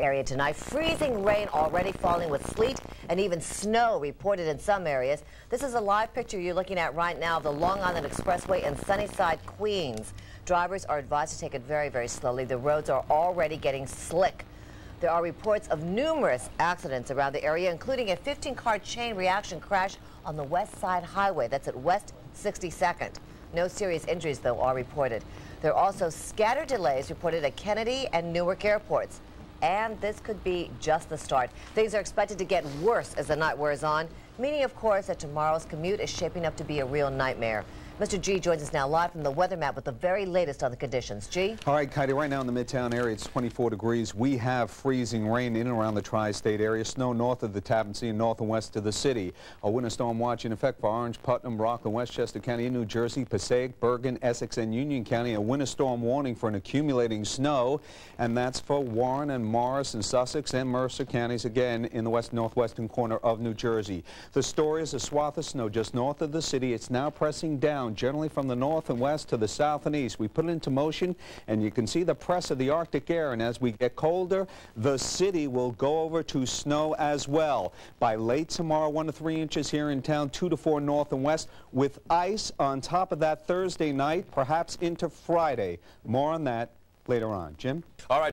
area tonight. Freezing rain already falling with sleet and even snow reported in some areas. This is a live picture you're looking at right now of the Long Island Expressway in Sunnyside, Queens. Drivers are advised to take it very, very slowly. The roads are already getting slick. There are reports of numerous accidents around the area, including a 15-car chain reaction crash on the West Side Highway. That's at West 62nd. No serious injuries, though, are reported. There are also scattered delays reported at Kennedy and Newark airports. And this could be just the start. Things are expected to get worse as the night wears on, meaning, of course, that tomorrow's commute is shaping up to be a real nightmare. Mr. G joins us now live from the weather map with the very latest on the conditions. G? All right, Kaity, right now in the Midtown area, it's 24 degrees. We have freezing rain in and around the tri-state area. Snow north of the Tappan Zee and north and west of the city. A winter storm watch in effect for Orange, Putnam, Rockland, Westchester County in New Jersey, Passaic, Bergen, Essex, and Union County. A winter storm warning for an accumulating snow. And that's for Warren and Morris and Sussex and Mercer counties again in the west northwestern corner of New Jersey. The story is a swath of snow just north of the city. It's now pressing down generally from the north and west to the south and east. We put it into motion, and you can see the press of the Arctic air. And as we get colder, the city will go over to snow as well. By late tomorrow, one to three inches here in town, two to four north and west, with ice on top of that Thursday night, perhaps into Friday. More on that later on. Jim? All right.